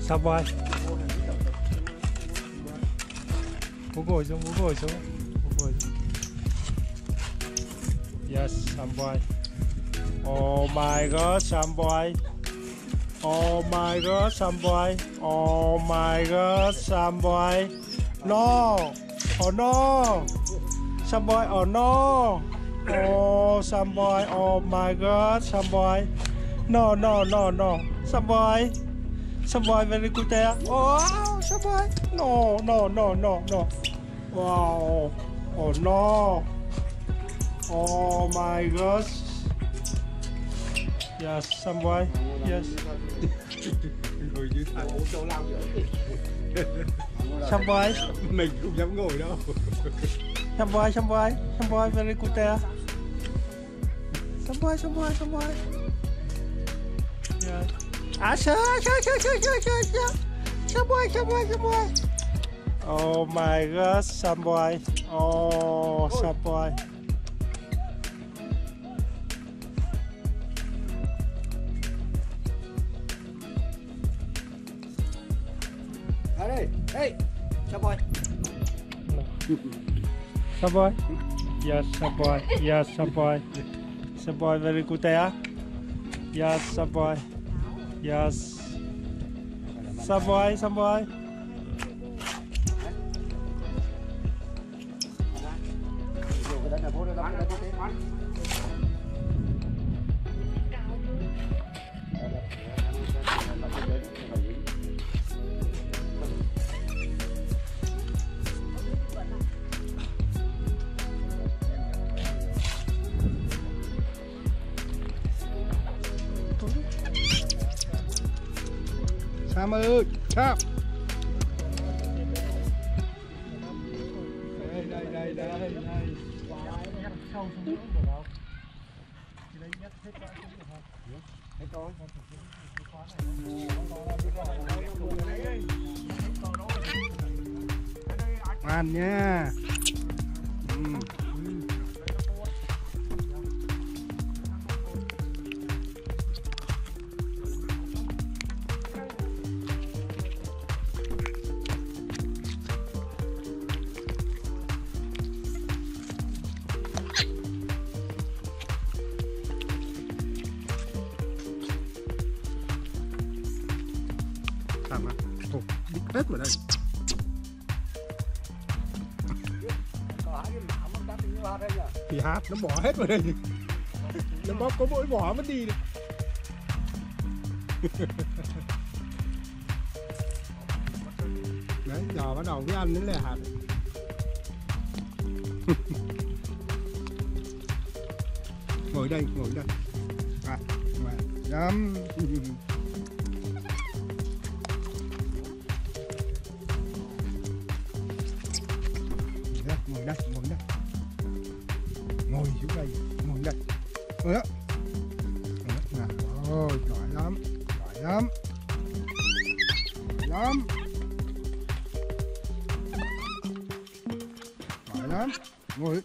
sao vai Bố ngồi xuống, bố ngồi xuống Bố ngồi xuống. Yes, some boy Oh my god, some boy Oh my god, some boy Oh my god, some boy No. Oh no. Some boy, oh no. Oh, some boy, oh my god, some boy No, no, no, no. Some boy Some boy very good there. Oh, some boy No, no, no, no, no. Wow. Oh no. Oh my god, Yes, some boy Yes. Ngồi như Some boy mình không dám ngồi đâu. Some boy, some very good there Some boy, some Yeah. some boy Yes Ah, sure, sure, sure, sure, sure, sure, sure Oh my god, some Oh, some Hey, hey sao boy Some boy Yes, some boy Yes, some boy Some boy very good there Yes, some boy Yes. Some boy, Sam ơi Sam đây đây đây đây đây Thế nha. Ừ. mã mà bị tết vào đây. Thì hạt nó bỏ hết vào đây. Nó bóp có mỗi vỏ mất đi này. đấy giờ bắt đầu cái ăn đến là hạt. Ngồi đây ngồi đây. À, mà ngồi đây ngồi đây. Ngồi xuống đây, ngồi đây. Ngồi đó. Ngồi đó. Ôi, giỏi lắm giỏi lắm. Giỏi lắm. Giỏi lắm. Ngồi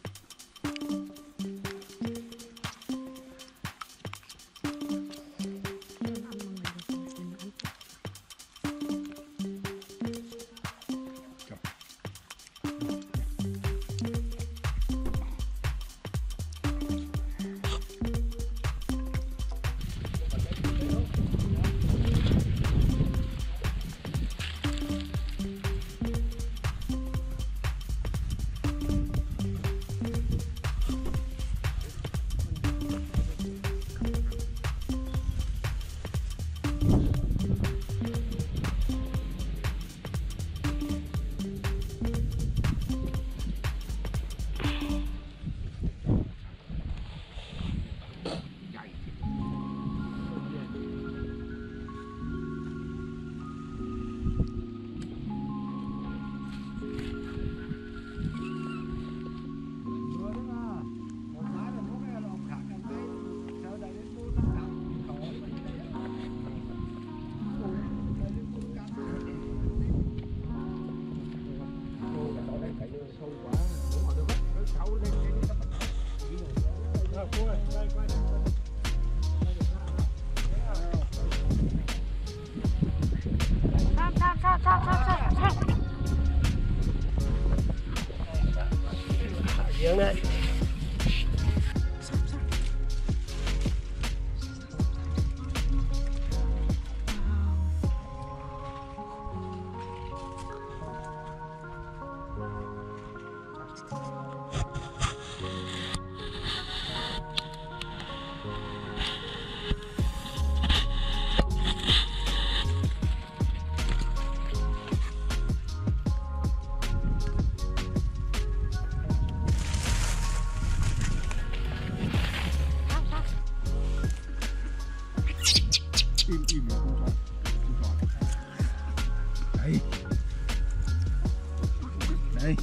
đây đây